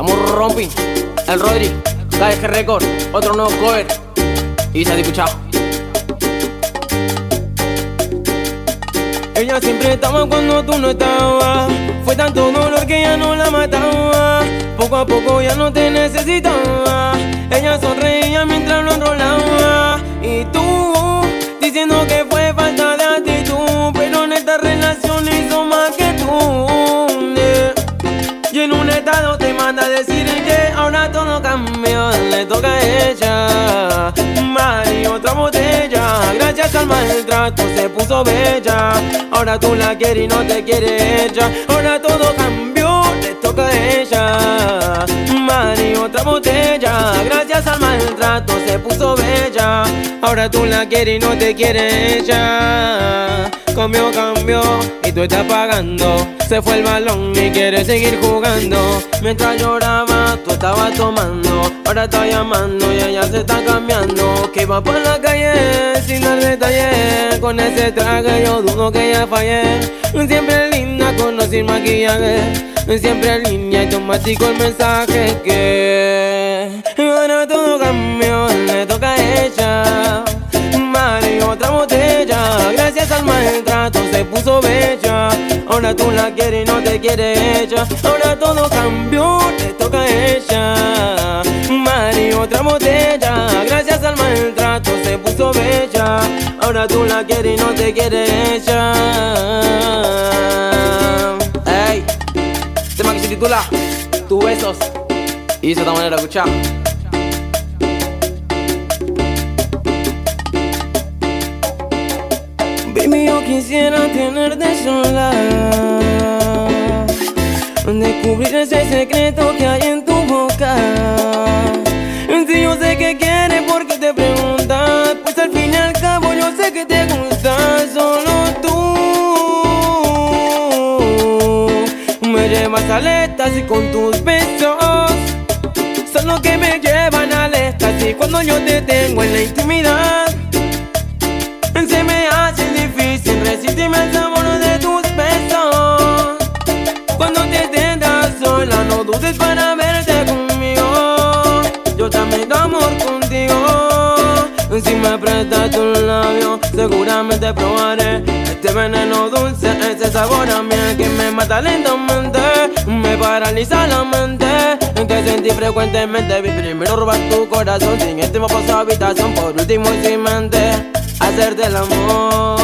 Estamos rompiendo. El Rodri, KG Record, otro nuevo cover. Y se ha escuchado. Ella siempre estaba cuando tú no estabas. Fue tanto dolor que ya no la mataba. Poco a poco ya no te necesitaba. Ella sonreía mientras lo enrolaba. Y tú, diciendo que fue falta decir que ahora todo cambió. Le toca a ella. Mari, otra botella. Gracias al maltrato se puso bella. Ahora tú la quieres y no te quiere ella. Ahora todo cambió, le toca a ella. Mari, otra botella. Gracias al maltrato se puso bella. Ahora tú la quieres y no te quiere ella. Cambió, cambió y tú estás pagando. Se fue el balón y quiere seguir jugando. Mientras lloraba, tú estabas tomando. Ahora está llamando y ella se está cambiando. Que va por la calle sin dar detalles. Con ese traje yo dudo que ella fallé. Siempre linda con sin maquillaje. Siempre en línea y automático el mensaje que ahora todo cambió, le toca a ella. Mari, otra botella, gracias al maltrato se puso bella. Ahora tú la quieres y no te quiere ella. Ahora todo cambió, le toca a ella. Mari, otra botella, gracias al maltrato se puso bella. Ahora tú la quieres y no te quiere ella. Ey, tema que se titula Tu besos. Y de esta manera, escucha. Baby, yo quisiera tenerte sola. Descubrir ese secreto que hay en tu boca. Si yo sé que quieres, ¿por qué te preguntas? Pues al fin y al cabo, yo sé que te gusta solo tú. Me llevas al éxtasis con tus besos. Son los que me llevan al éxtasis cuando yo te tengo en la intimidad. Prestas tus labios, seguramente probaré este veneno dulce, ese sabor a miel que me mata lentamente, me paraliza la mente. Que sentí frecuentemente, vi primero robar tu corazón, sin este por su habitación, por último y sin mente, hacerte el amor.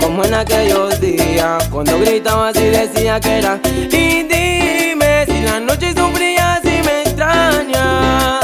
Como en aquellos días, cuando gritabas y decía que era. Y dime si la noche sufría, si me extraña.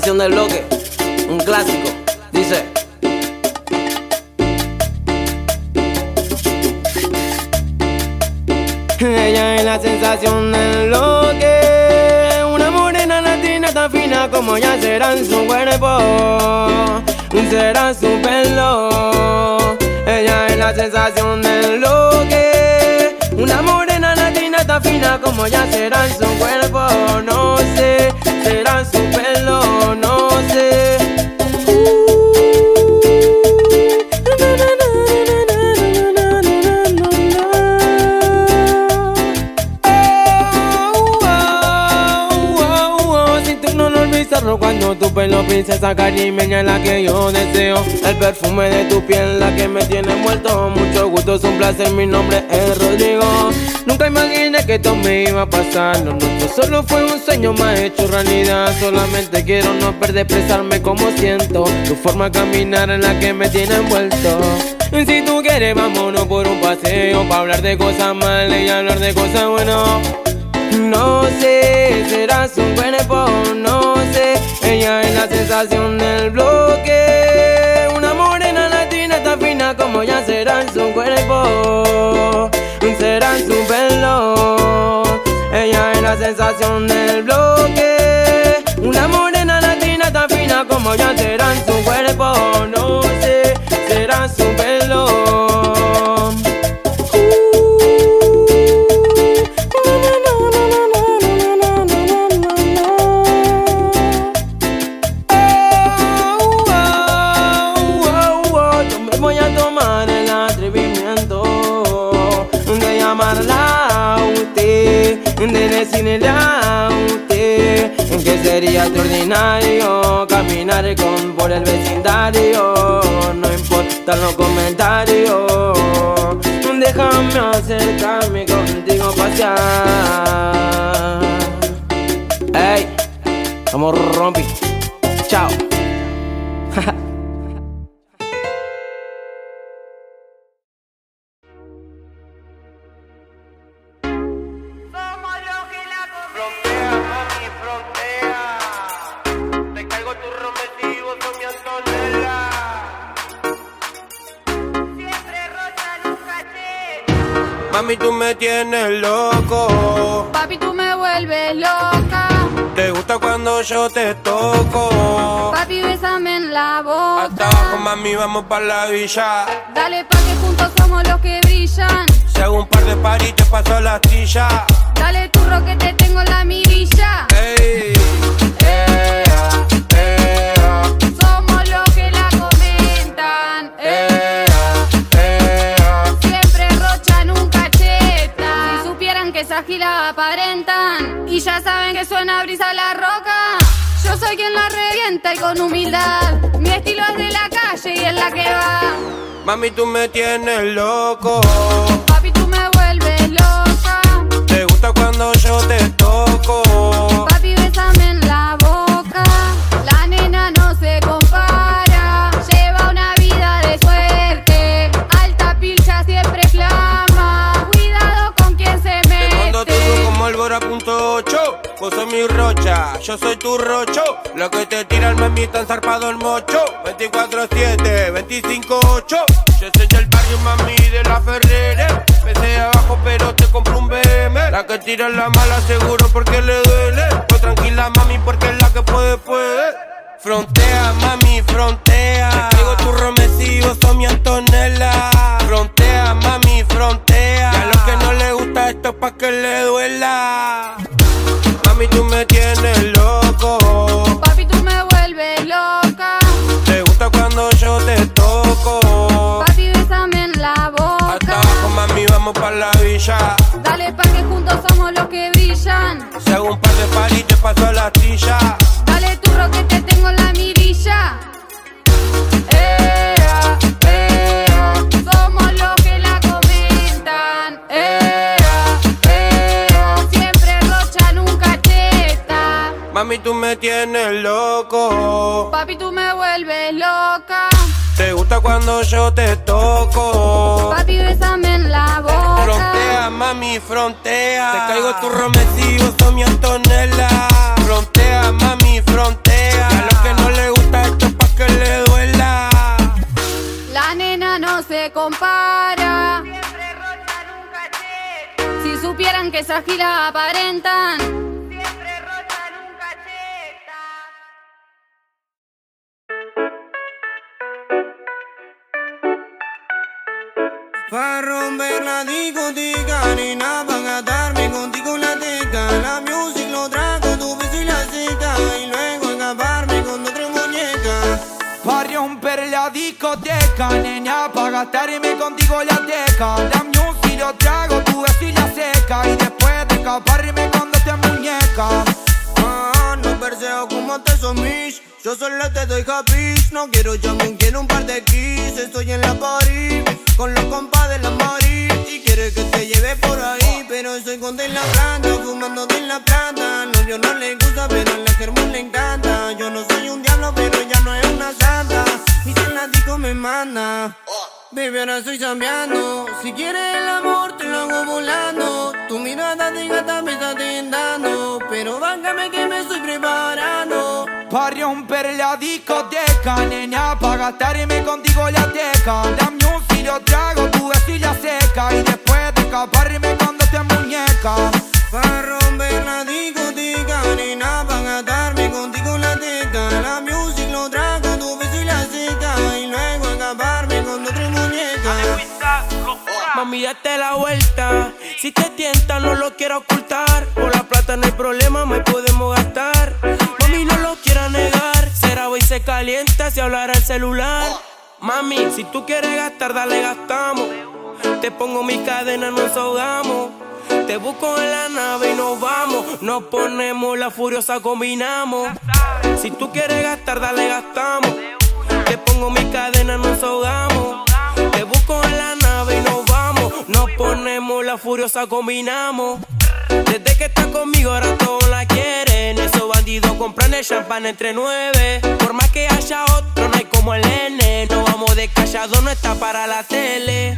La sensación del bloque, un clásico, dice. Ella es la sensación del lo que Una morena latina tan fina como ya será en su cuerpo Será su pelo Ella es la sensación del lo que Una morena latina tan fina como ya será en su cuerpo No sé, será su pelo, princesa caribeña la que yo deseo. El perfume de tu piel la que me tiene envuelto Mucho gusto, es un placer, mi nombre es Rodrigo. Nunca imaginé que esto me iba a pasar. Lo nuestro solo fue un sueño más hecho realidad. Solamente quiero no perder, expresarme como siento. Tu forma de caminar en la que me tiene envuelto. Si tú quieres vámonos por un paseo Pa' hablar de cosas malas y hablar de cosas buenas no sé, serás un cuerpo, no sé Ella es la sensación del bloque. Una morena latina está fina como ya será su cuerpo. Será su pelo. Ella es la sensación del bloque. Una morena latina tan fina como ya será su cuerpo. No sé, caminar con por el vecindario, no importa los comentarios, déjame acercarme contigo pasear. Mami, tú me tienes loco. Papi, tú me vuelves loca. Te gusta cuando yo te toco. Papi, bésame en la boca. Hasta abajo, mami, vamos pa' la villa. Dale pa' que juntos somos los que brillan. Si hago un par de paris, te paso la astilla. Dale turro que te tengo en la mirilla. Aparentan. Y ya saben que suena brisa la roca. Yo soy quien la revienta y con humildad. Mi estilo es de la calle y es la que va. Mami, tú me tienes loco. Papi, tú me vuelves loca. Te gusta cuando yo te toco. 90.8, vos sos mi rocha, yo soy tu rocho. Lo que te tira el mami tan zarpado el mocho. 24-7, 25-8. Yo soy del barrio mami de la Ferrera. Pesé abajo pero te compro un BM. La que tira la mala seguro porque le duele. Pues tranquila mami porque es la que puede, puede. Frontea, mami, frontea. Te traigo tu romesivo, son mi Antonella. Frontea, mami, frontea. Y a los que no les gusta esto es pa' que le duela. Mami, tú me tienes loco. Papi, tú me vuelves loca. Te gusta cuando yo te toco. Papi, bésame en la Hasta boca. abajo, mami, vamos pa' la villa. Dale pa' que juntos somos los que brillan. Si hago un par de paris, te paso la astilla. Me tienes loco. Papi, tú me vuelves loca. Te gusta cuando yo te toco. Papi, bésame en la boca. Frontea, mami, frontea. Te caigo tu romesivo, son mi Antonella. Frontea, mami, frontea. A los que no les gusta esto es pa' que le duela. La nena no se compara. Siempre rocha, nunca cheta. Si supieran que esas gilas aparentan. Para romper la discoteca, nena, van a darme contigo la teca. La music lo trago, tu beso y la seca. Y luego escaparme con otra muñeca. Pa' romper la discoteca, nena, pa' gastarme contigo la teca. La music lo trago, tu beso y la seca. Y después de escaparme con otra muñeca. Ah, no perseo como te somís. Yo solo te doy happy. No quiero jamón, quiero un par de kiss. Estoy en la party con los compas de la mari. Y quiere que te lleve por ahí. Pero soy con de la planta, fumando de la planta. Novio no le gusta, pero a la germán le encanta. Yo no soy un diablo, pero ella no es una santa. Y si la disco me manda. Baby, ahora estoy cambiando. Si quieres el amor, te lo hago volando. Tu mirada de gata me está tentando. Pero báncame que me estoy preparando. Pa' romper la discoteca, nena, pa' gastarme contigo la teca. La music lo trago, tu y seca. Y después de escaparme cuando te La vuelta. Si te tienta, no lo quiero ocultar. Por la plata no hay problema, me podemos gastar. Mami, no lo quiera negar. Será hoy se calienta si hablará el celular. Mami, si tú quieres gastar, dale, gastamos. Te pongo mi cadena, nos ahogamos. Te busco en la nave y nos vamos. Nos ponemos la furiosa, combinamos. Si tú quieres gastar, dale, gastamos. Te pongo mi cadena, nos ahogamos. Te busco en la nave. Nos ponemos la furiosa, combinamos. Desde que estás conmigo, ahora todos la quieren. Esos bandidos compran el champán entre nueve. Por más que haya otro, no hay como el N. No vamos de callado, no está para la tele.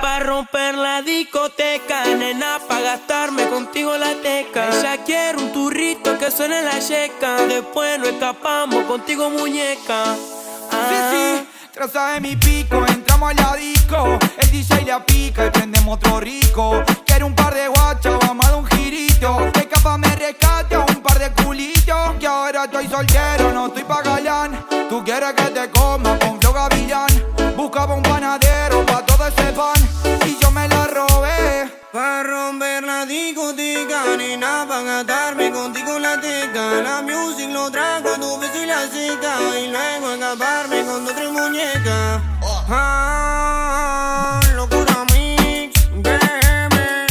Pa' romper la discoteca, nena, pa' gastarme contigo la teca. Ella quiere un turrito que suene la checa. Después nos escapamos contigo, muñeca. Sí, Ah. sí, traza de mi pico, entramos a la disco. El DJ la pica y prendemos otro rico. Quiero un par de guachas, vamos a dar un girito. Que capaz me rescate a un par de culitos. Que ahora estoy soltero, no estoy pa' galán. Tú quieres que te coma con flow gavilán. Buscaba un panadero pa' todo ese pan. Y yo me la robé. Pa' romper la discoteca, nena, pa' gastarme contigo la teca. La music lo trago, tu beso y la seca. Y luego escaparme con otra muñeca. Ah, locura mix, yeah,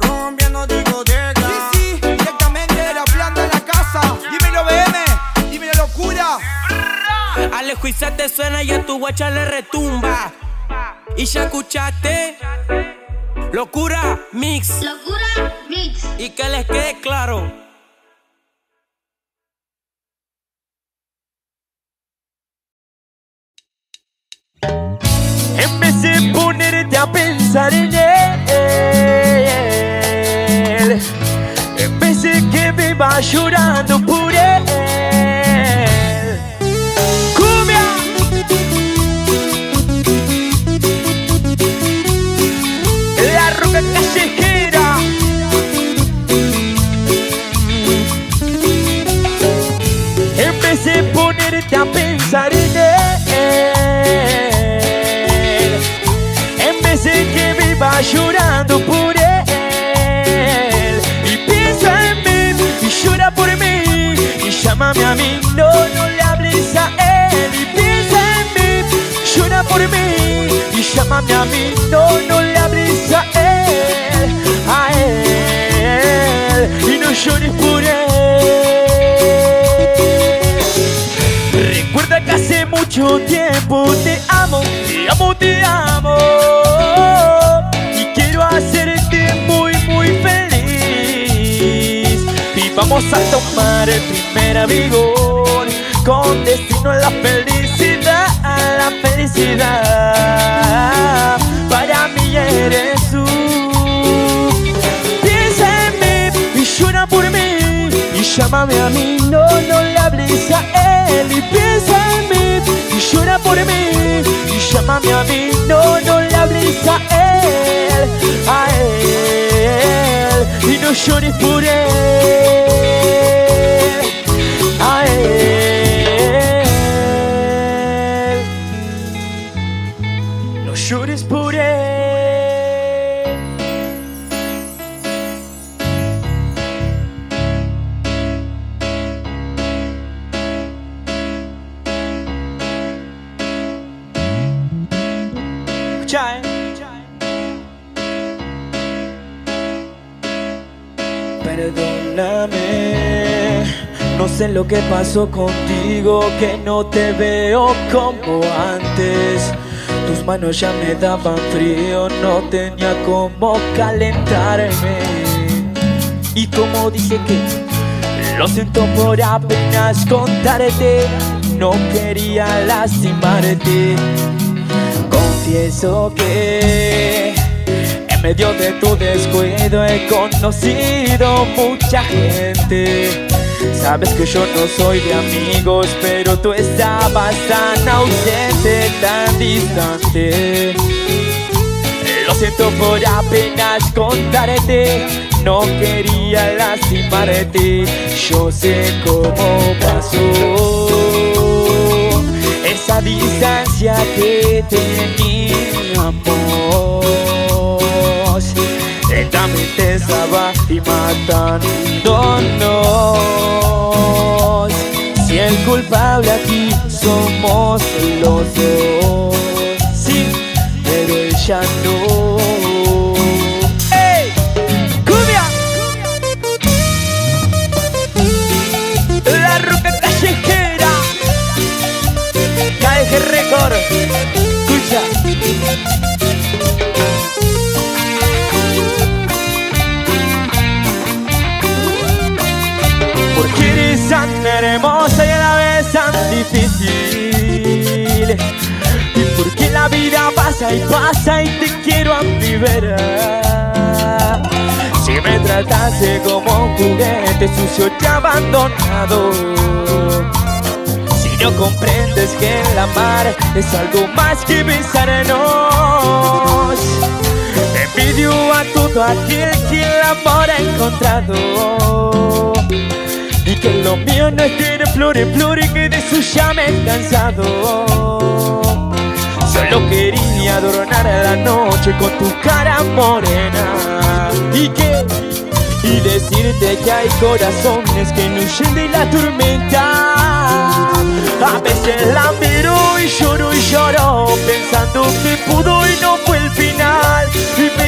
rompiendo discoteca. Sí, sí, directamente de la planta de la casa. Dímelo, BM, dímelo, locura. Alejo y se te suena y a tu guacha le retumba. Y ya escuchaste. Locura mix. Locura Mix. Y que les quede claro. Empecé a ponerte a pensar en él. Empecé que me va llorando por Llámame a mí, no, no le hables a él. Y piensa en mí, llora por mí. Y llámame a mí, no, no le hables a él. A él. Y no llores por él. Recuerda que hace mucho tiempo te amo, te amo, te amo. Vamos a tomar el primer abrigón con destino a la felicidad, a la felicidad. Para mí eres tú. Piensa en mí y llora por mí y llámame a mí, no, no le hables a él y piensa en mí y llora por mí y llámame a mí, no, no le hables a él, a él y no llores por él, a él, no llores por él. Escucha. No sé lo que pasó contigo, que no te veo como antes. Tus manos ya me daban frío, no tenía cómo calentarme. Y como dije que lo siento por apenas contarte, no quería lastimarte. Confieso que medio de tu descuido he conocido mucha gente. Sabes que yo no soy de amigos, pero tú estabas tan ausente, tan distante. Lo siento por apenas contarte, no quería lastimarte. Yo sé cómo pasó esa distancia que teníamos. Lentamente estaba y matándonos. Si el culpable aquí somos los dos, sí, pero ella no. ¡Ey! ¡Cumbia! La roca callejera. KG Record. Escucha. Tan hermosa y a la vez tan difícil. Y porque la vida pasa y pasa y te quiero a mi vera. Si me trataste como un juguete sucio y abandonado. Si no comprendes que el amar es algo más que besarnos. Envidio a todo aquel que el amor ha encontrado. Y que lo mío no es tener flores, flores que de su llama he cansado. Solo quería adornar la noche con tu cara morena. Y que y decirte que hay corazones que no huyen de la tormenta. A veces la miro y lloro y lloro, pensando que pudo y no fue el final.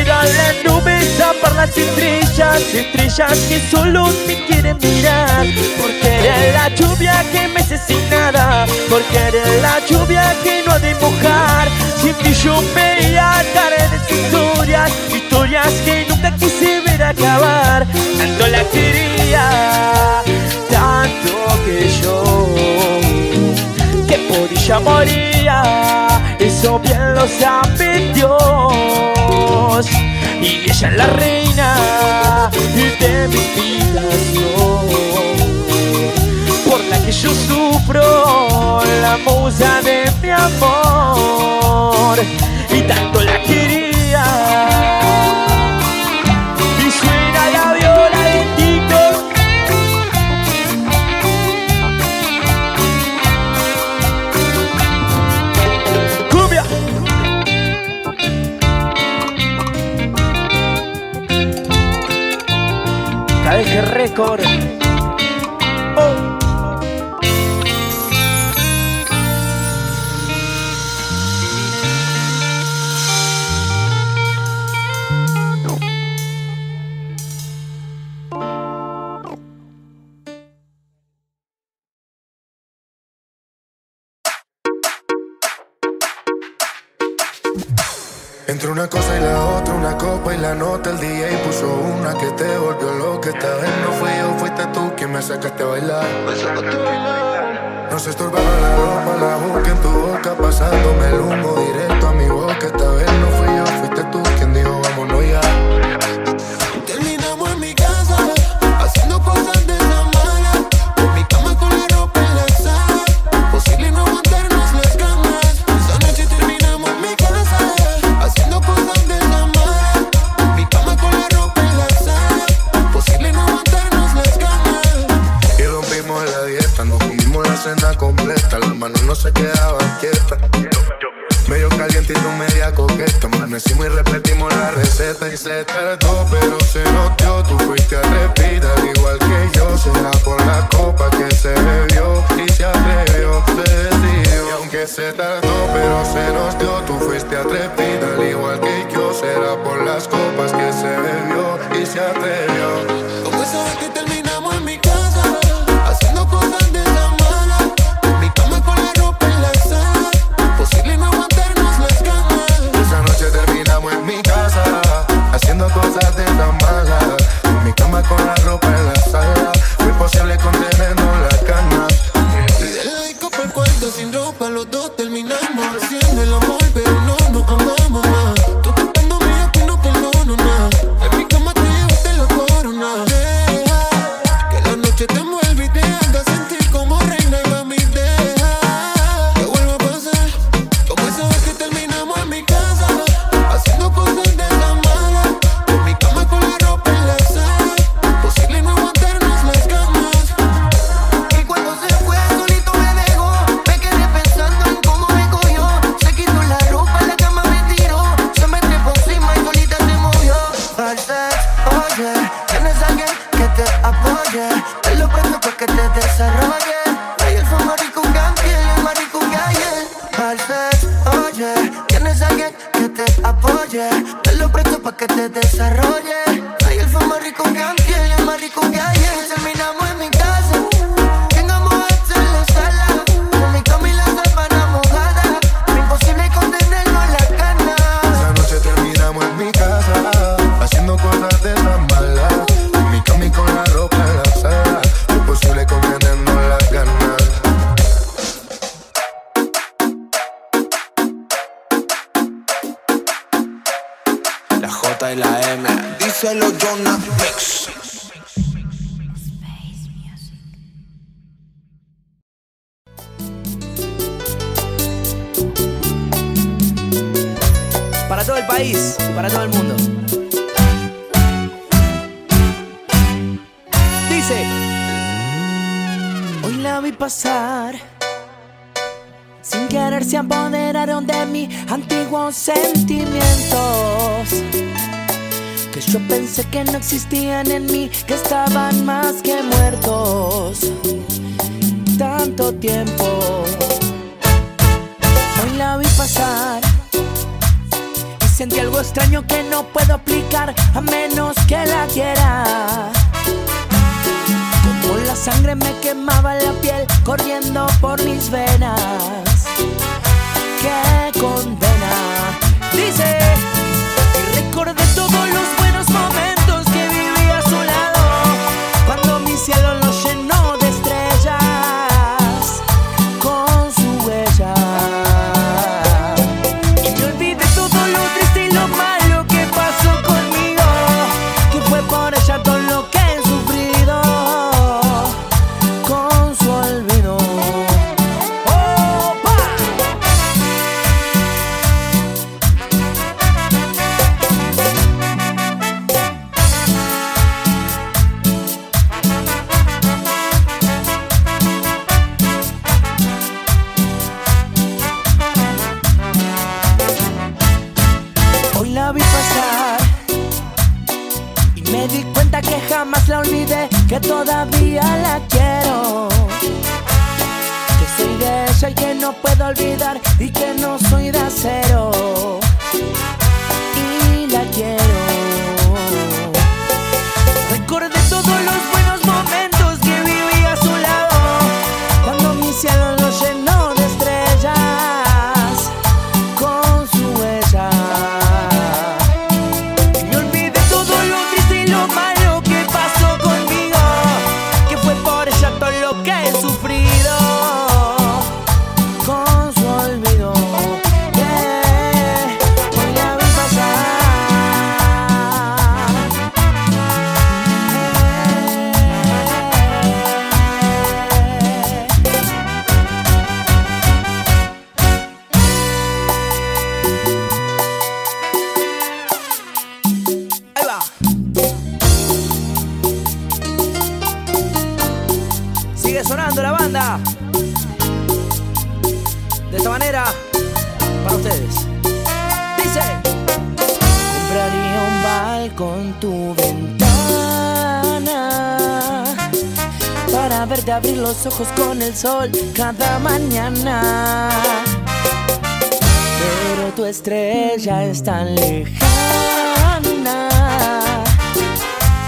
Mira las nubes tapar las estrellas, estrellas que solo te quieren mirar. Porque eres la lluvia que me hace sin nada, porque eres la lluvia que no ha de mojar. Sin ti yo veía tardes de historias, historias que nunca quise ver acabar. Tanto la quería, tanto que yo que por ella moría, eso bien lo sabe Dios. Y ella es la reina de mi habitación, por la que yo sufro, la musa de mi amor, y tanto la quería. KDG Entre una cosa y la otra, una copa y la nota, el DJ puso una que te volvió loca. Esta vez no fui yo, fuiste tú quien me sacaste a bailar. No se estorbaba la ropa, la boca en tu boca, pasándome el humo directo a mi boca. Esta vez no fui yo, fuiste tú quien dijo vámonos ya. sol cada mañana. Pero tu estrella es tan lejana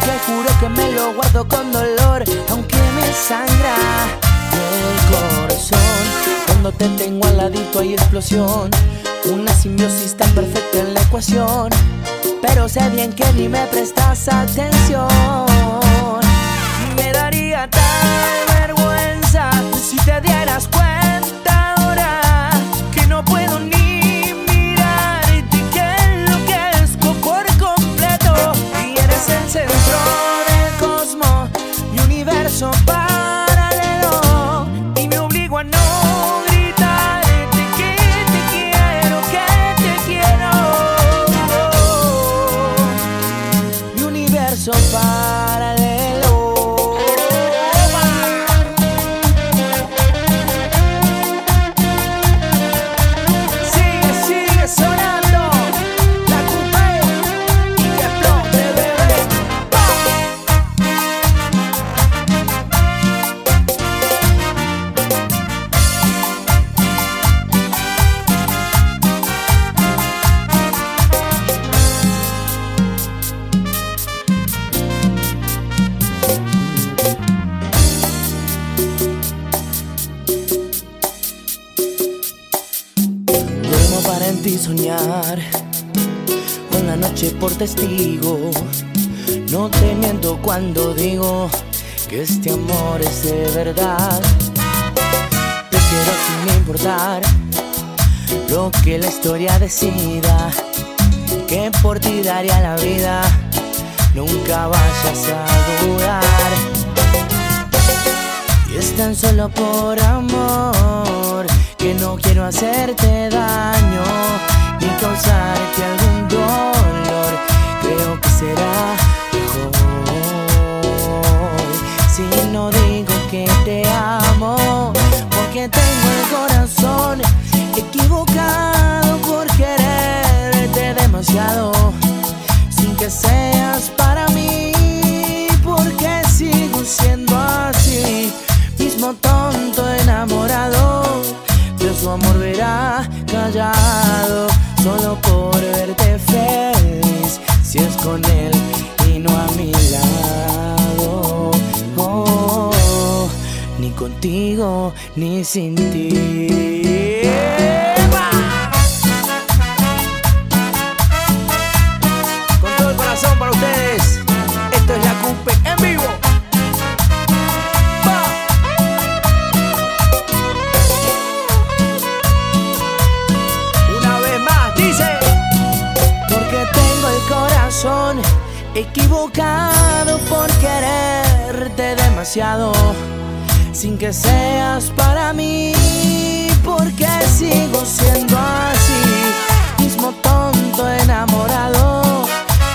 que juro que me lo guardo con dolor, aunque me sangra el corazón. Cuando te tengo al ladito hay explosión, una simbiosis tan perfecta en la ecuación. Pero sé bien que ni me prestas atención. Me daría tal te dieras cuenta. historia decida que por ti daría la vida. Nunca vayas a dudar. Y es tan solo por amor que no quiero hacerte daño ni causarte algún dolor. Creo que será mejor si no digo que te amo. ni sin ti. Con todo el corazón para ustedes, esto es la Cumpe en vivo. Una vez más dice, porque tengo el corazón equivocado por quererte demasiado sin que seas para mí, porque sigo siendo así, mismo tonto enamorado,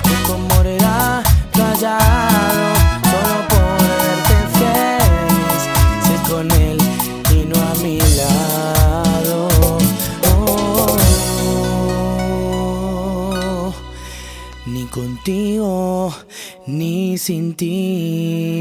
y con morirá callado, solo por verte feliz, sé con él y no a mi lado. Oh, ni contigo, ni sin ti.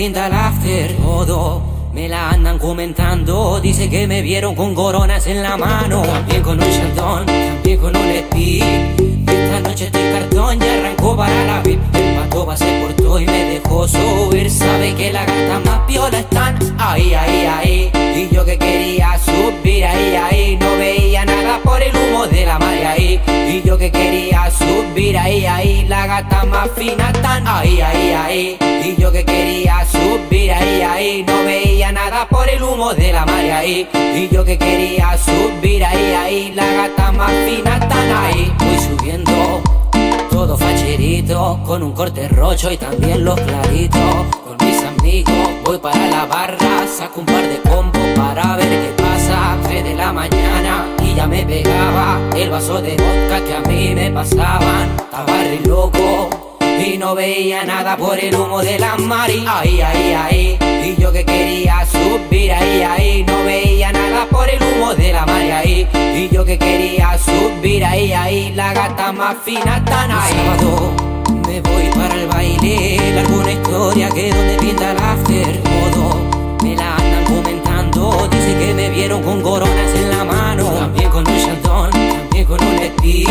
Pinta el after todo. Me la andan comentando, dice que me vieron con coronas gata más fina están ahí Sábado me voy para el baile. Largo una historia que donde pinta el after Todo me la andan comentando. Dice que me vieron con coronas en la mano. También con un chantón, también con un speed.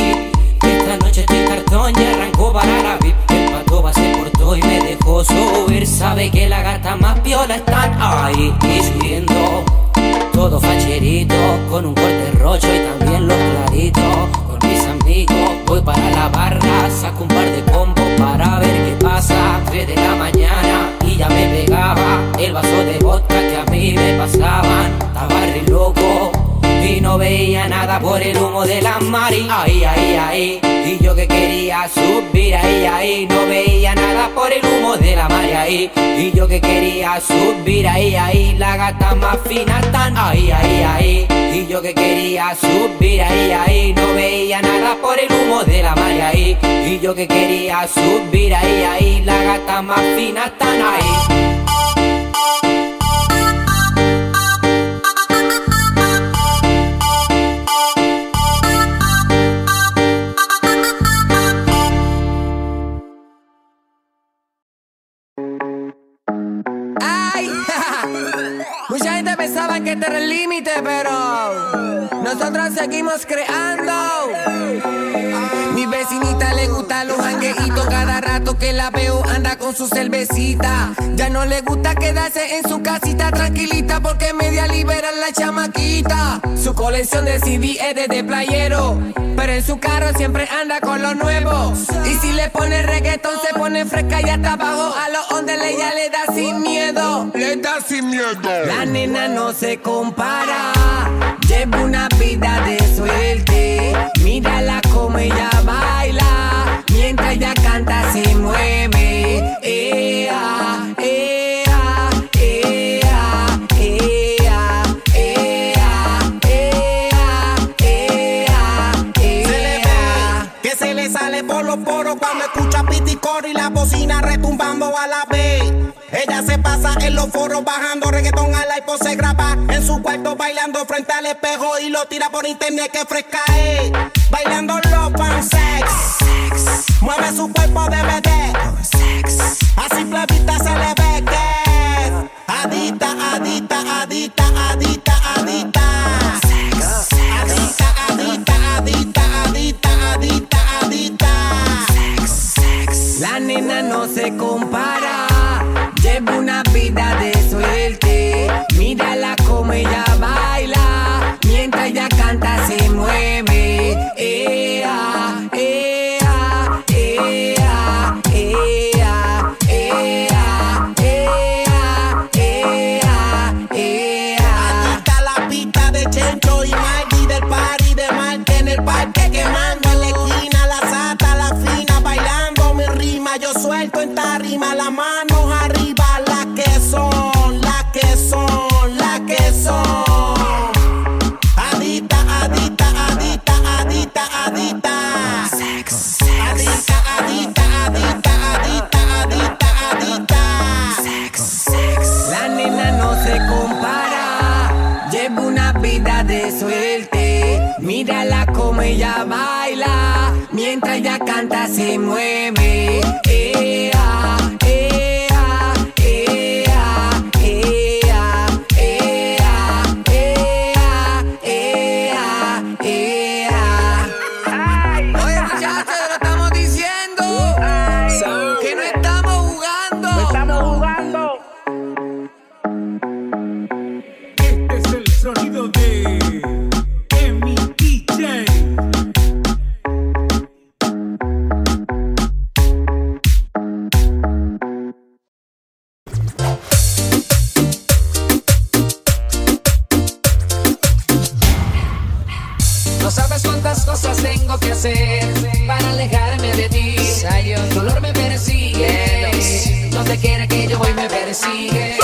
Esta noche estoy cartón y arrancó para la VIP. El pato se portó y me dejó subir Sabe que la gata más piola están ahí. Y subiendo todo facherito Con un corte rocho y también los claritos Con mis amigos la barra Saco un par de combos para ver qué pasa. Tres de la mañana y ya me pegaba El vaso de vodka que a mí me pasaban y no veía nada por el humo de la mari Ahí, ahí, ahí Y yo que quería subir ahí, ahí. No veía nada por el humo de la mari ahí. Y yo que quería subir ahí, ahí. La gata más fina están ahí, ahí, ahí Y yo que quería subir ahí, ahí. No veía nada por el humo de la mari ahí. Y yo que quería subir ahí, ahí. La gata más fina están ahí que era el límite, pero nosotros seguimos creando. Mi vecinita le gusta los jangueitos cada rato que la veo anda con su cervecita. Ya no le gusta quedarse en su casita tranquilita porque media libera la chamaquita. Su colección de CD es de, de playero, pero en su carro siempre anda con lo nuevo. Y si le pone reggaetón se pone fresca y hasta abajo a los ondes ella le da sin miedo. Le da sin miedo. La nena no se compara, lleva una vida de suerte. Mírala como ella baila, mientras ella canta se mueve. Ea, ea, ea, ea, ea, ea, ea, Se le ve que se le sale por los poros cuando escucha piticor y la bocina retumbando a la vez. Ella se pasa en los foros bajando reggaetón iPod se graba en su cuarto bailando frente al espejo y lo tira por internet que fresca es. Bailando love and sex. Mueve su cuerpo de BD. Así plebita se le ve que adita, adita, adita, adita, adita. Adita, adita, adita, adita, adita, adita. La nena no se compara, Mírala como hacer para alejarme de ti? Dolor me persigue, no te que yo voy me persigue.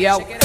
Check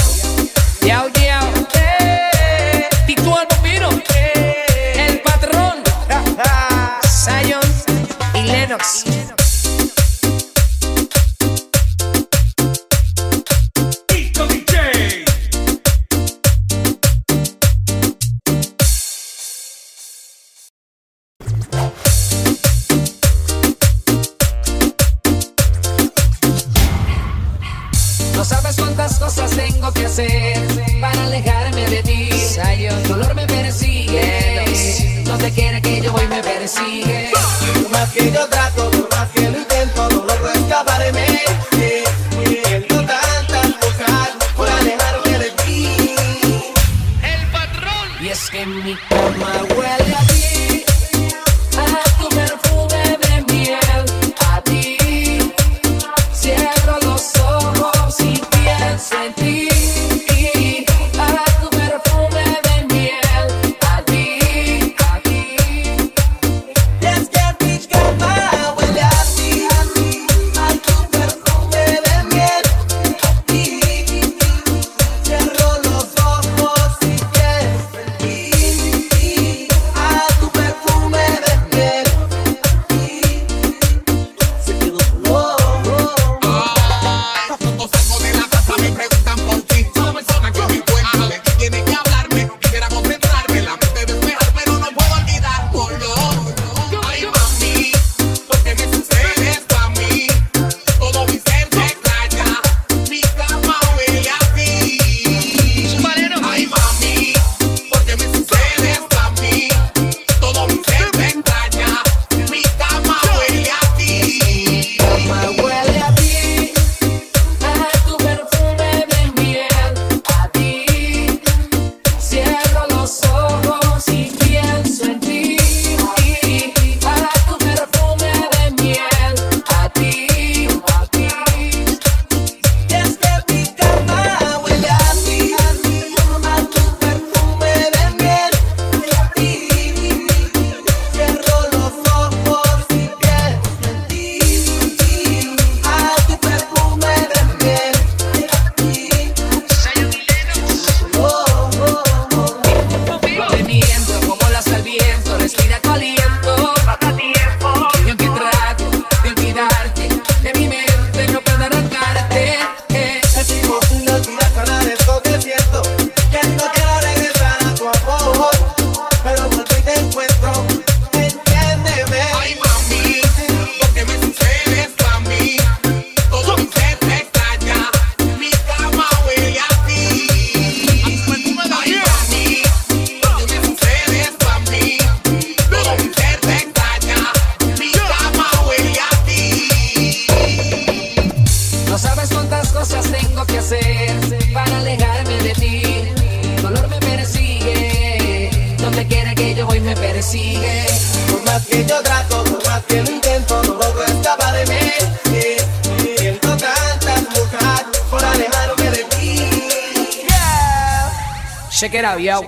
Check it out, yo.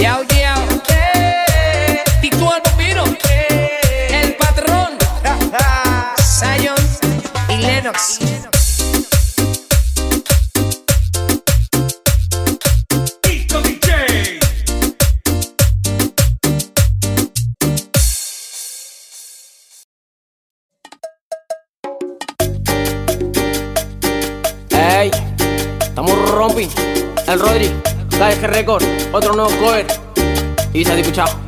Yo, yo. Tito el Bambino. El patrón. Zion y Lennox. Tito DJ. Ey, estamos rompi. El Rodri, KG Record, otro nuevo cover. Y se ha escuchado.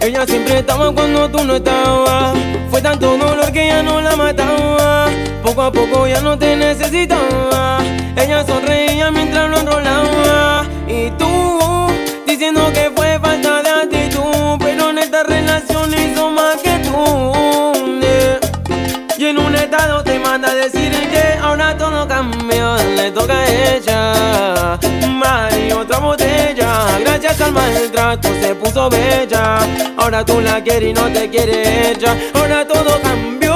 Ella siempre estaba cuando tú no estabas. Fue tanto dolor que ya no la mataba. Poco a poco ya no te necesitaba. Ella sonreía mientras lo enrolaba. Y tú, diciendo que fue falta de decir que ahora todo cambió, le toca a ella. Mari, otra botella, gracias al maltrato se puso bella. Ahora tú la quieres y no te quiere ella. Ahora todo cambió,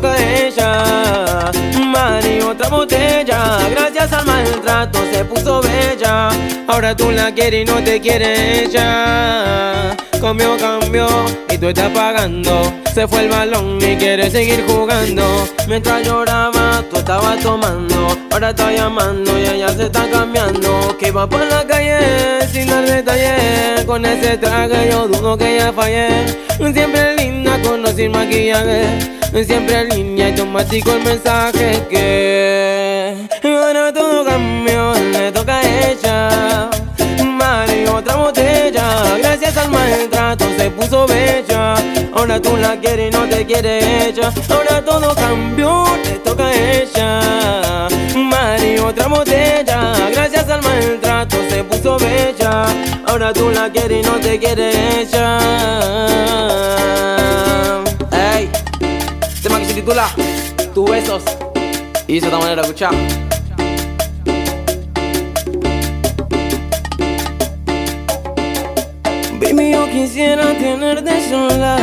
toca ella. Mari, otra botella, gracias al maltrato se puso bella. Ahora tú la quieres y no te quiere ella. Cambió, cambió y tú estás pagando. Se fue el balón y quiere seguir jugando. Mientras lloraba, tú estabas tomando. Ahora está llamando y ella se está cambiando. Que va por la calle sin dar detalles. Con ese traje yo dudo que ella fallé. Siempre sin maquillaje. Siempre en línea y automático el mensaje que ahora todo cambió, le toca a ella. Mari, otra botella, gracias al maltrato se puso bella. Ahora tú la quieres y no te quiere ella. Ahora todo cambió, le toca a ella. Otra botella, gracias al maltrato se puso bella. Ahora tú la quieres y no te quiere ella. Ey, tema que se titula Tus besos. Y de esta manera escuchar. Baby, yo quisiera tenerte sola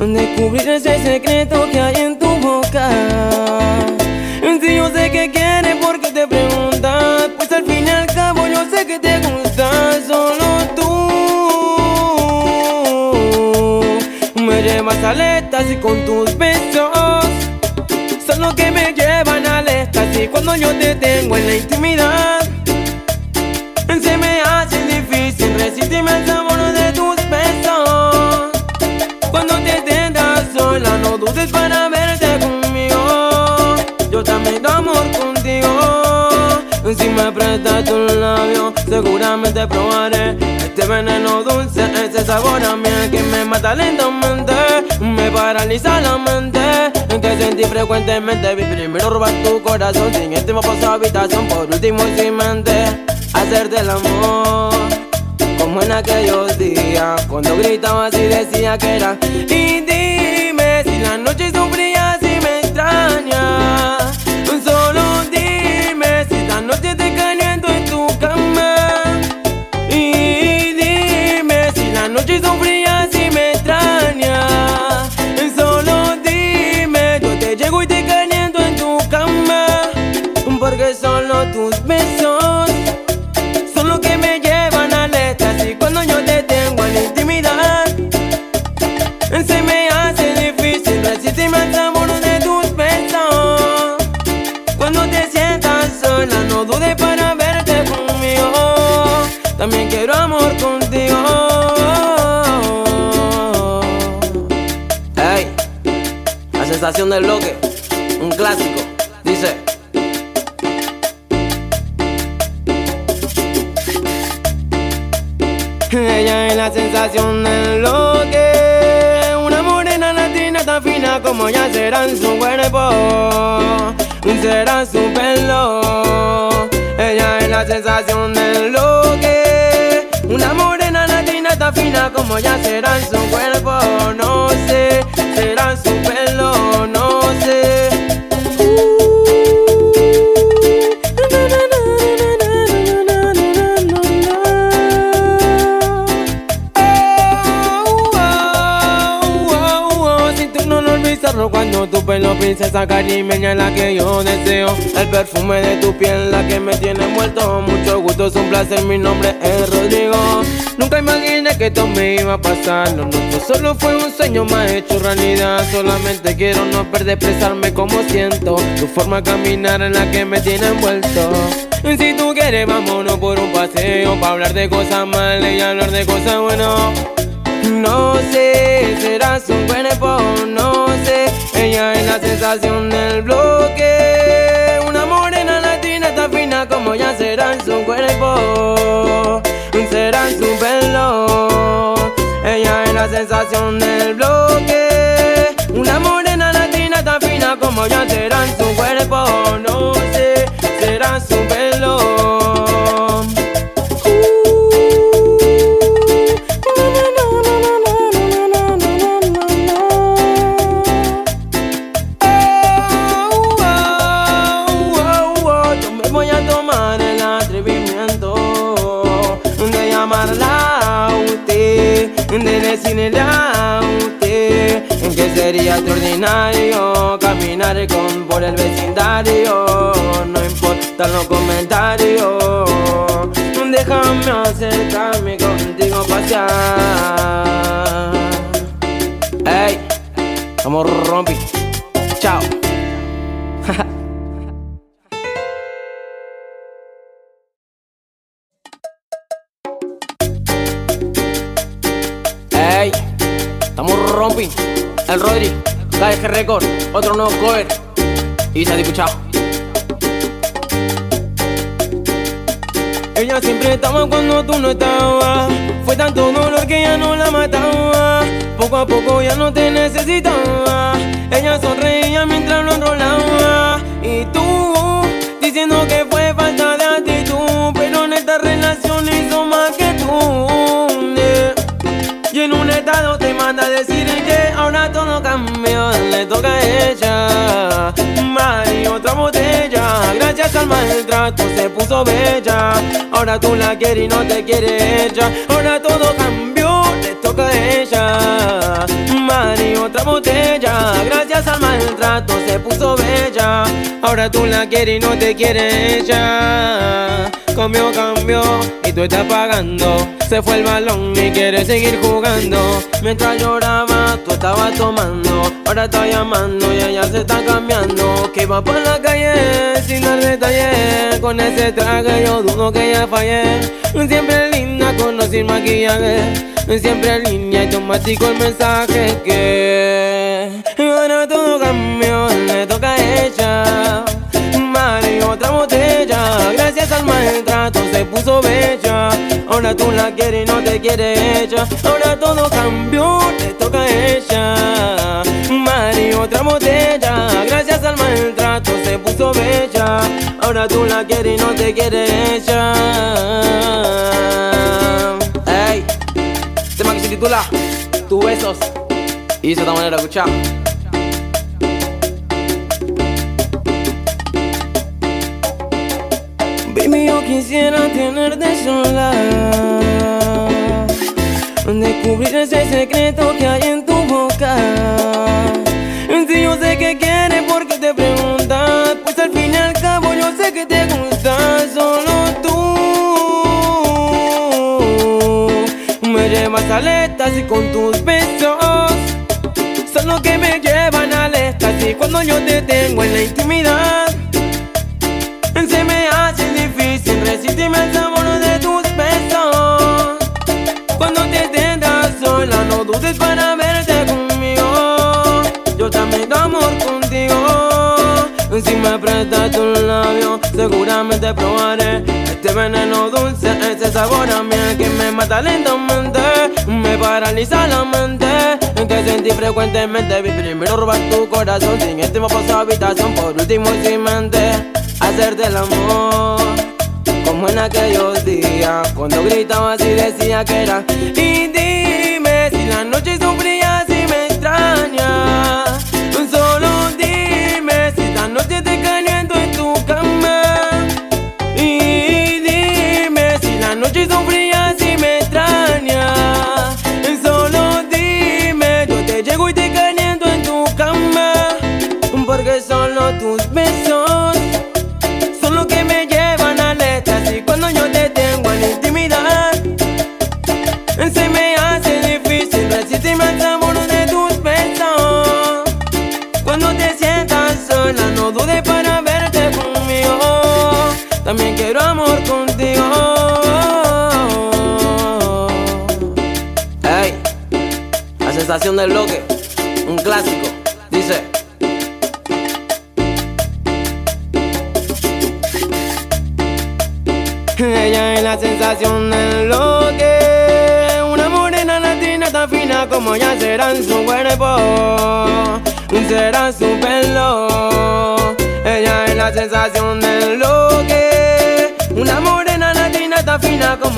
Descubrir ese secreto que hay en tu boca Si yo sé que quieres, ¿por qué te preguntas? Pues al fin y al cabo yo sé que te gusta solo tú. Me llevas al éxtasis con tus besos Son los que me llevan al éxtasis cuando yo te tengo en la intimidad. Se me hace difícil resistirme al sabor de tus besos. Cuando te sientas sola no dudes para verte Si me prestas tus labios. Seguramente probaré Este veneno dulce, ese sabor a miel que me mata lentamente Me paraliza la mente. Que sentí frecuentemente Vi primero robar tu corazón Sin estima por su habitación Por último sin mente Hacerte el amor. Como en aquellos días Cuando gritabas y decía que era Y dime si la noche son frías y me extrañas del bloque, un clásico, dice. Ella es la sensación del bloque, una morena latina tan fina como ya será en su cuerpo, será su pelo. Ella es la sensación del bloque, una morena latina tan fina como ya será en su cuerpo, no limeña es la que yo deseo. El perfume de tu piel la que me tiene envuelto. Mucho gusto, es un placer, mi nombre es Rodrigo. Nunca imaginé que esto me iba a pasar. Lo nuestro solo fue un sueño más hecho realidad. Solamente quiero no perder, expresarme como siento. Tu forma de caminar es la que me tiene envuelto. Si tú quieres, vámonos por un paseo. Pa' hablar de cosas malas y hablar de cosas buenas. No sé, serás un cuerpo, no. Ella es la sensación del bloque. Una morena latina tan fina como ya será en su cuerpo. Será en su pelo. Ella es la sensación del bloque. Una morena latina tan fina como ya será en su extraordinario caminar con por el vecindario. No importa los comentarios, déjame acercarme contigo pasear. Otro nuevo cover. Y se ha escuchado. Ella siempre estaba cuando tú no estabas. Fue tanto dolor que ya no la mataba. Poco a poco ya no te necesitaba. Ella sonreía mientras lo enrolaba. Y tú, diciendo que fue falta de actitud. Pero en esta relación hizo más que tú. Y en un estado te manda a decir que ahora todo otra botella, gracias al maltrato se puso bella. Ahora tú la quieres y no te quiere ella. Ahora todo cambió, le toca a ella. Mari, otra botella, gracias al maltrato se puso bella. Ahora tú la quieres y no te quiere ella. Cambió, cambió y tú estás pagando. Se fue el balón y quiere seguir jugando. Mientras lloraba, tú estabas tomando. Ahora está llamando y ella se está cambiando. Que va por la calle sin dar detalles. Con ese traje yo dudo que ella fallé. Siempre linda con o sin maquillaje. Siempre en línea y automático el mensaje que ahora todo cambió, se puso bella. Ahora tú la quieres y no te quiere ella. Ahora todo cambió, le toca a ella. Mari, otra botella, gracias al maltrato se puso bella. Ahora tú la quieres y no te quiere ella. Ey, tema que se titula Tu besos. Y de esta manera, escucha. Quisiera tenerte sola. Descubrir ese secreto que hay en tu boca. Si yo sé que quieres, ¿por qué te preguntas? Pues al fin y al cabo, yo sé que te gusta solo tú. Me llevas al éxtasis con tus besos. Son los que me llevan al éxtasis cuando yo te tengo en la intimidad. Para verte conmigo. Yo también amor contigo. Si me prestas tus labios, seguramente probaré este veneno dulce, ese sabor a miel que me mata lentamente, me paraliza la mente. Que sentí frecuentemente, vi primero robar tu corazón, sin este por habitación, por último y sin mente, hacerte el amor. Como en aquellos días, cuando gritabas y decía que era. Y dime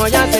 como ya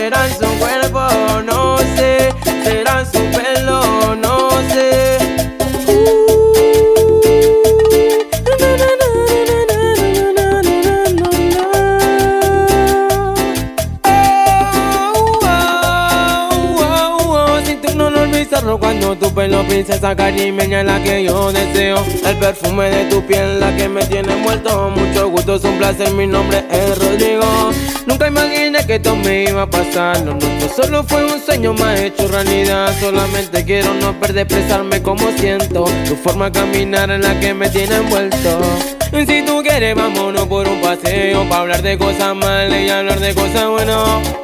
princesa caribeña la que yo deseo. El perfume de tu piel la que me tiene envuelto Mucho gusto, es un placer, mi nombre es Rodrigo. Nunca imaginé que esto me iba a pasar. Lo nuestro solo fue un sueño más hecho realidad. Solamente quiero no perder expresarme como siento. Tu forma de caminar es la que me tiene envuelto. Si tú quieres vámonos por un paseo Pa' hablar de cosas malas y hablar de cosas buenas.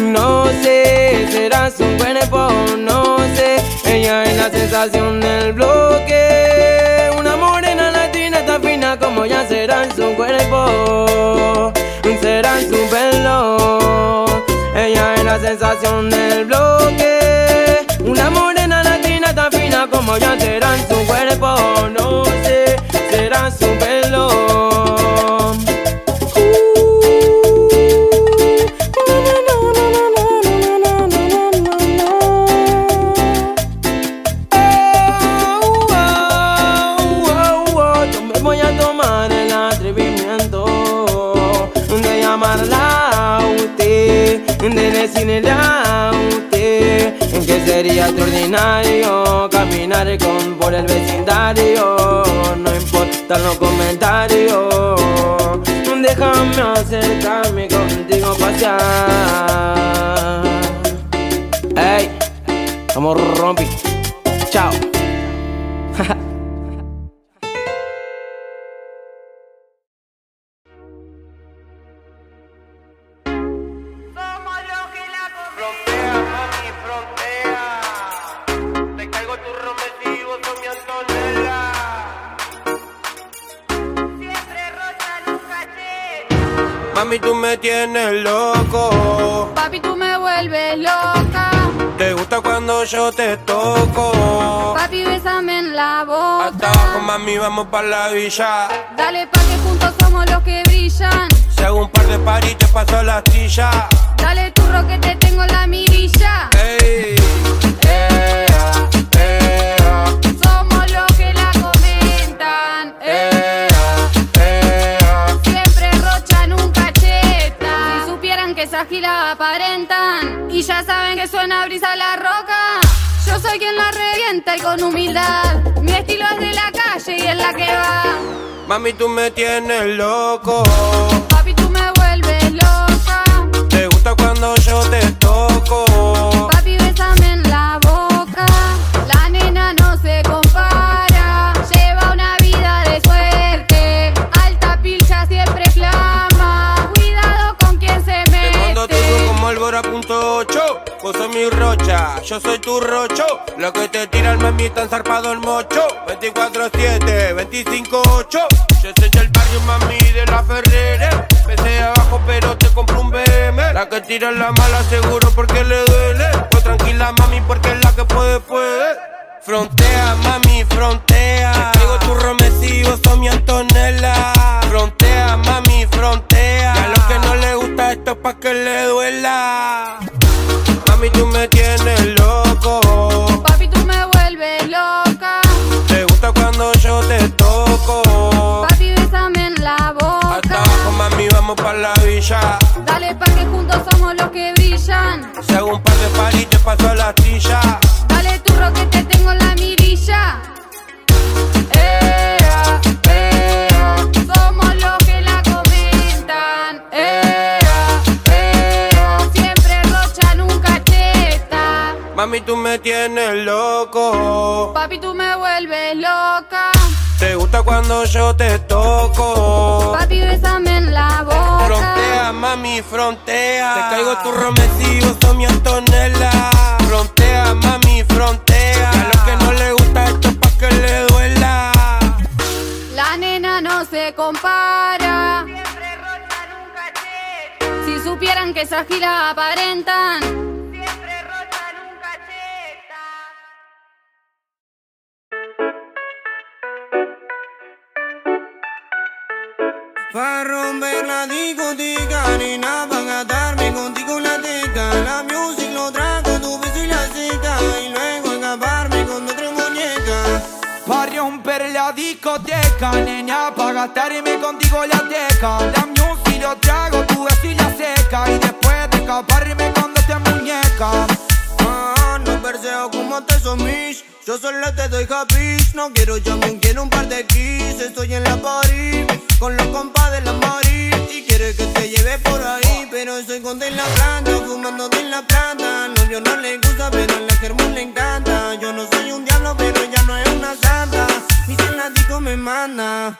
No sé, serás un cuerpo, no sé. Ella es la sensación del bloque. Una morena latina tan fina como ya será en su cuerpo. Será en su pelo. Ella es la sensación del bloque. Una morena latina tan fina como ya será en su extraordinario caminar con por el vecindario, no importa los comentarios, déjame acercarme contigo pasear. Ey, vamos rompi, cuando yo te toco. Papi, bésame en la boca. Hasta abajo, mami, vamos pa' la villa. Dale pa' que juntos somos los que brillan. Si hago un par de paris, te paso la astilla. Dale turro que te tengo en la mirilla. Ey, ea, ea, Somos los que la comentan. ea, ea. Siempre rocha, nunca cheta. Si supieran que esa gila aparentan. Y ya saben que suena brisa la roca. Yo soy quien la revienta y con humildad. Mi estilo es de la calle y es la que va. Mami, tú me tienes loco. Papi, tú me yo soy tu rocho. Lo que te tira el mami tan zarpado el mocho. 24-7, 25-8 Yo soy del barrio mami de la Ferrera Empecé abajo pero te compro un BM La que tira la mala seguro porque le duele. Pues tranquila mami porque es la que puede, puede. Frontea mami, frontea hago un par de paris, te paso la astilla. Dale turro que te tengo en la mirilla. Ea, ea, Somos los que la comentan. ea, ea. Siempre rocha, nunca cheta. Mami, tú me tienes loco. Papi, tú me vuelves loca. Te gusta cuando yo te toco. Papi, bésame en la boca. mami, frontea. Te caigo tu romecido, son mi Antonella. Frontea, mami, frontea. A los que no le gusta esto es pa' que le duela. La nena no se compara. Si supieran que esas gilas aparentan. Pa' romper la discoteca, nena, van a darme contigo la teca. La music lo trago, tu beso y la seca. Y luego escaparme con otra muñeca. Pa' romper la discoteca, nena, pa' gastarme contigo la teca. La music lo trago, tu beso y la seca. Y después de escaparme con esta muñeca. Ah, no perseo como te somís. Yo solo te doy happy. No quiero jamón, quiero un par de kiss. Estoy en la party con los compas de la mari. Y quiere que te lleve por ahí. Pero soy con de la planta, fumando de la planta. Al novio no le gusta, pero a la germán le encanta. Yo no soy un diablo, pero ella no es una santa. Mi fanático me manda.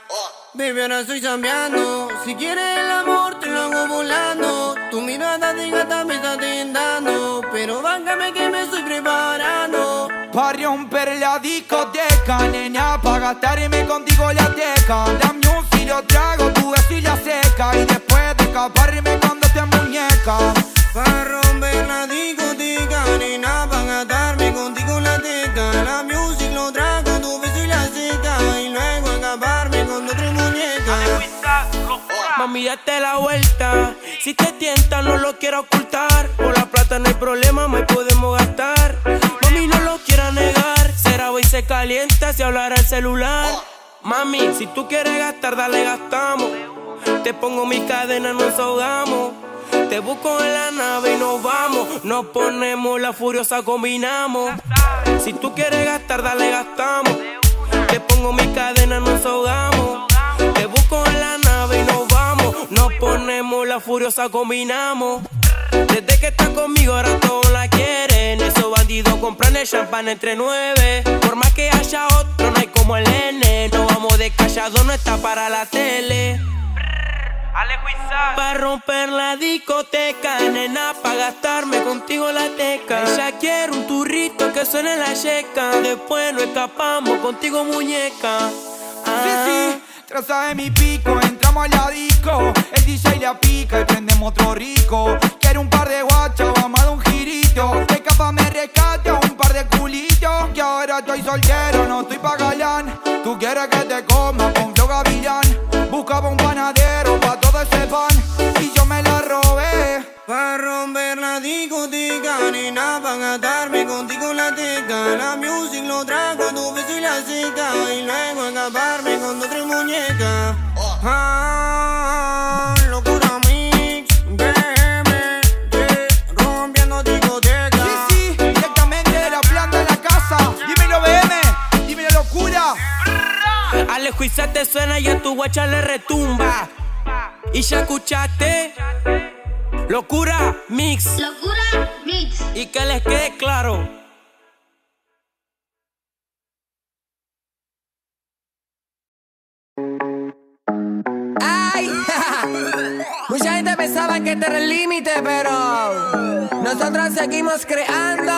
Baby, ahora estoy cambiando. Si quieres el amor, te lo hago volando. Tu mirada de gata me está tentando. Pero báncame que me estoy preparando. Pa' romper la discoteca, nena, pa' gastarme contigo la teca. La music lo trago, tu beso y la seca. Y después de escaparme con esta muñeca. Pa' romper la discoteca, nena, pa' gastarme contigo la teca. La music lo trago, Mami, date la vuelta. Si te tientan, no lo quiero ocultar. Por la plata no hay problema, me podemos gastar. Mami, no lo quiera negar. Será hoy se calienta si hablara el celular. Mami, si tú quieres gastar, dale, gastamos. Te pongo mis cadenas, nos ahogamos. Te busco en la nave y nos vamos. Nos ponemos la furiosa, combinamos. Si tú quieres gastar, dale, gastamos. Te pongo mis cadenas, nos ahogamos. En la nave y nos vamos. Nos ponemos la furiosa, combinamos. Desde que estás conmigo, ahora todos la quieren. Esos bandidos compran el champán entre nueve. Por más que haya otro, no hay como el N. No vamos de callado, no está para la tele. Pa' romper la discoteca, nena, pa' gastarme contigo la teca. Ella quiere un turrito que suene la checa. Después nos escapamos contigo, muñeca. Sí, traza de mi pico, entramos a la disco. El DJ le pica y prendemos otro rico. Quiero un par de guachas, vamos a dar un girito. Que capa me rescate un par de culitos. Que ahora estoy soltero, no estoy pa' galán. Tú quieres que te coma con flow gavilán. Buscaba un panadero pa' todo ese pan. Y yo me la robé. Pa' romper la discoteca, nena, pa' gastarme contigo la teca. La music lo trago, tu beso y la seca. Y luego escaparme con otra muñeca. Ah, locura mix, bebé, yeah, rompiendo discoteca. Sí, sí, directamente de la planta de la casa. Dímelo, BM, dímelo, locura. Alejo y te suena y a tu guacha le retumba. Y ya escuchaste. Locura mix. Locura mix. Y que les quede claro. ¡Ay! Mucha gente pensaba que este era el límite, pero nosotros seguimos creando.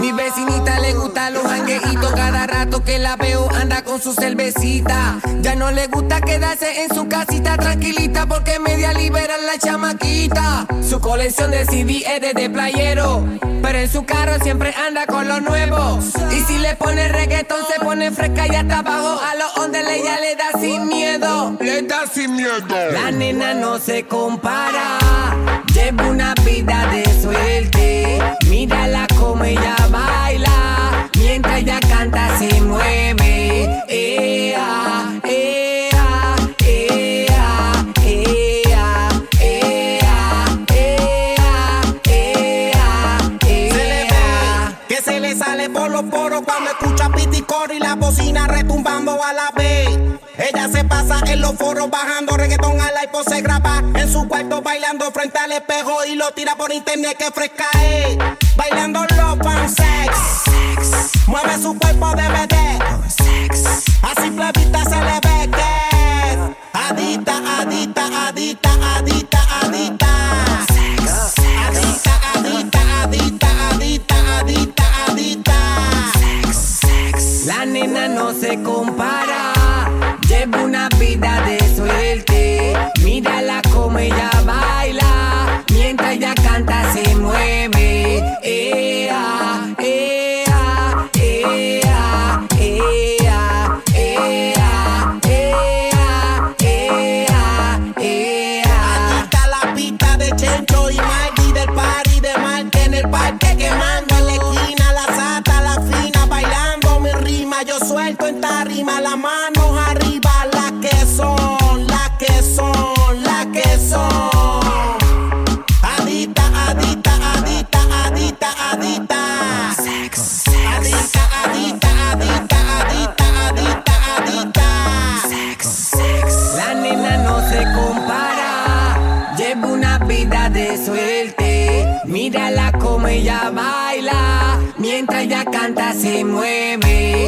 Mi vecinita le gusta los jangueitos cada rato que la veo anda con su cervecita. Ya no le gusta quedarse en su casita tranquilita porque media liberan la chamaquita. Su colección de CD es de, playero, pero en su carro siempre anda con lo nuevo. Y si le pone reggaetón se pone fresca y hasta abajo a los ondes ella le da sin miedo. Le da sin miedo. La nena no se compara, lleva una vida de suerte. Mírala como ella baila, mientras ella canta se mueve. Ea, ea, ea, ea, ea, ea, ea, Se le ea. ve que se le sale por los poros cuando escucha piticor y la bocina retumbando a la vez. Ella se pasa en los foros bajando reggaetón al iPod, se graba en su cuarto bailando frente al espejo y lo tira por internet que fresca es. Bailando love and sex. sex. Mueve su cuerpo de bebé. Sex. A simple vista se le ve que adicta, adita adita adita adita Sex. Adicta, adicta, adicta, adicta, adicta, adicta. Sex, sex. La nena no se compara. Ella baila, mientras ella canta se mueve.